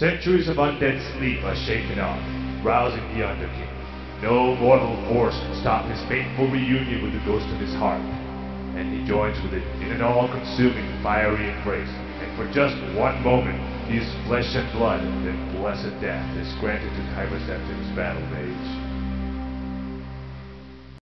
Centuries of undead sleep are shaken off, rousing the Underking. No mortal force can stop his fateful reunion with the ghost of his heart, and he joins with it in an all-consuming fiery embrace. And for just one moment, his flesh and blood, then blessed death is granted to Kairos after his battle rage.